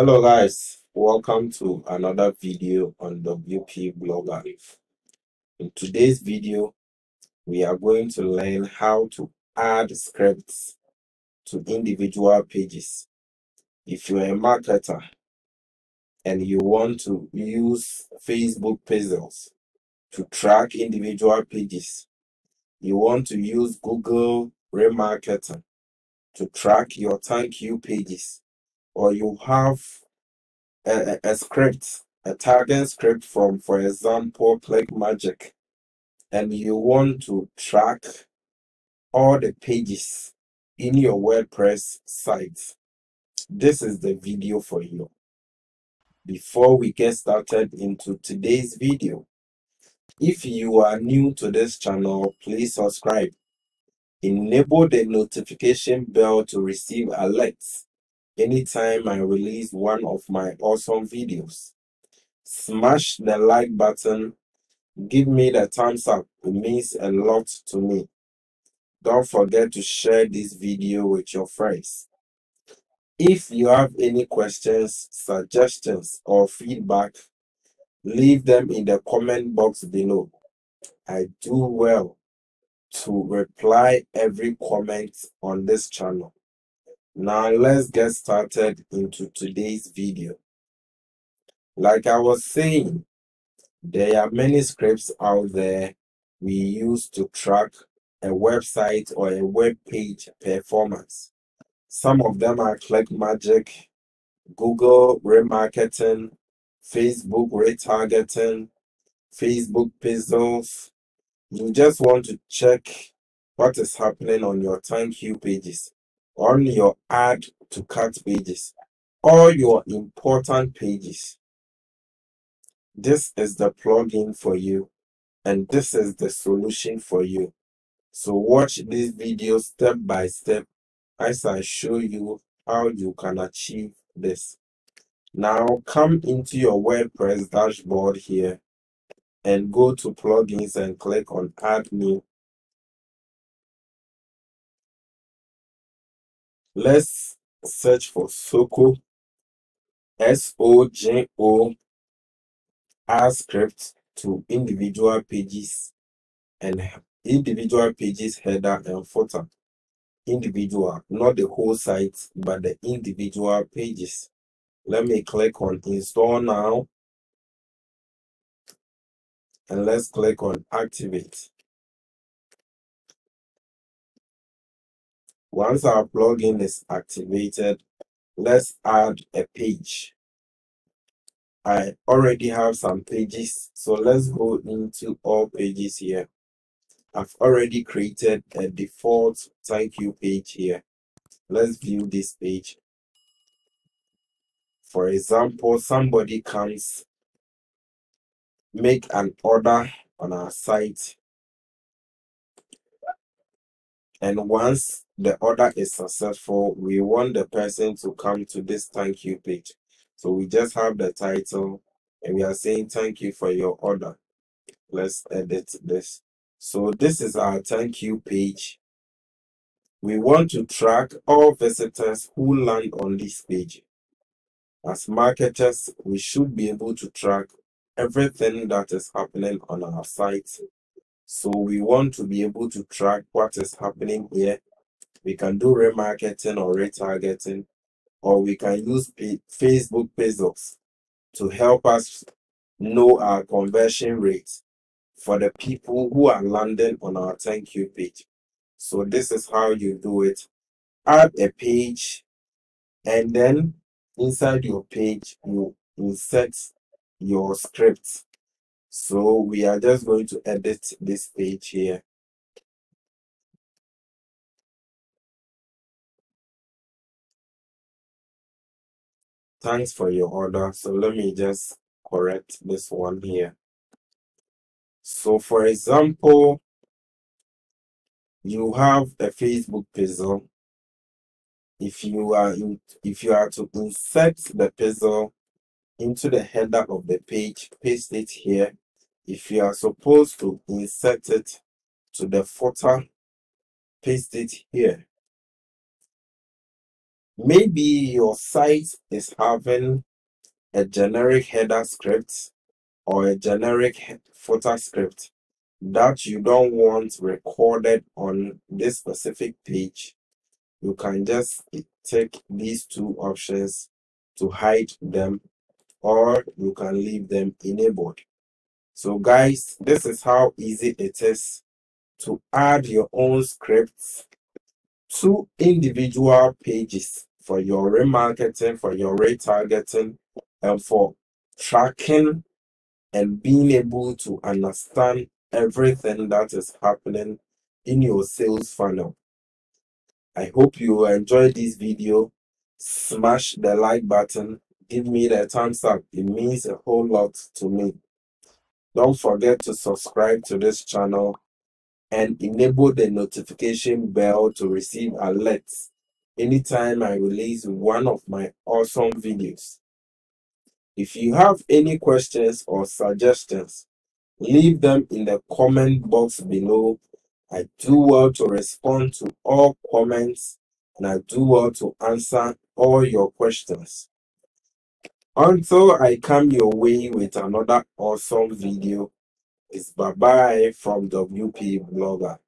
Hello guys, welcome to another video on WP Blogger. In today's video, we are going to learn how to add scripts to individual pages. If you're a marketer and you want to use Facebook pixels to track individual pages, you want to use Google Remarketing to track your thank you pages, or you have a, a, script, a target script from, for example, ClickMagick, and you want to track all the pages in your WordPress site, this is the video for you. Before we get started into today's video, if you are new to this channel, please subscribe. Enable the notification bell to receive alerts anytime I release one of my awesome videos. Smash the like button. Give me the thumbs up. It means a lot to me. Don't forget to share this video with your friends. If you have any questions, suggestions, or feedback, leave them in the comment box below. I do well to reply every comment on this channel. Now let's get started into today's video. Like I was saying, there are many scripts out there we use to track a website or a web page performance. Some of them are ClickMagick, Google Remarketing, Facebook Retargeting, Facebook Pixels. You just want to check what is happening on your thank you pages, on your add to cart pages, all your important pages. This is the plugin for you, and this is the solution for you. So watch this video step by step as I show you how you can achieve this. Now come into your WordPress dashboard here and go to plugins and click on add new. Let's search for Sojo, S-O-J-O, add script to individual pages and individual pages header and footer. Individual, not the whole site, but the individual pages. Let me click on install now. And let's click on activate. Once our plugin is activated, let's add a page. I already have some pages, so let's go into all pages here. I've already created a default thank you page here. Let's view this page. For example, somebody comes, make an order on our site, and once the order is successful, we want the person to come to this thank you page. So we just have the title and we are saying thank you for your order. Let's edit this. So this is our thank you page. We want to track all visitors who land on this page. As marketers, we should be able to track everything that is happening on our site. So we want to be able to track what is happening here. We can do remarketing or retargeting, or we can use Facebook pixels to help us know our conversion rate for the people who are landing on our thank you page. So this is how you do it. Add a page and then inside your page you insert your script. So we are just going to edit this page here. Thanks for your order. So let me just correct this one here. So for example, you have a Facebook pixel. If you are if you are to insert the pixel into the header of the page, paste it here. If you are supposed to insert it to the footer, paste it here. Maybe your site is having a generic header script or a generic footer script that you don't want recorded on this specific page. You can just take these two options to hide them or you can leave them enabled. So guys this is how easy it is to add your own scripts to individual pages for your remarketing for your retargeting and for tracking and being able to understand everything that is happening in your sales funnel. I hope you enjoyed this video. Smash the like button. Give me the thumbs up. It means a whole lot to me. Don't forget to subscribe to this channel and enable the notification bell to receive alerts anytime I release one of my awesome videos. If you have any questions or suggestions, leave them in the comment box below. I do well to respond to all comments and I do well to answer all your questions. Until I come your way with another awesome video, it's bye bye from WP Blogger.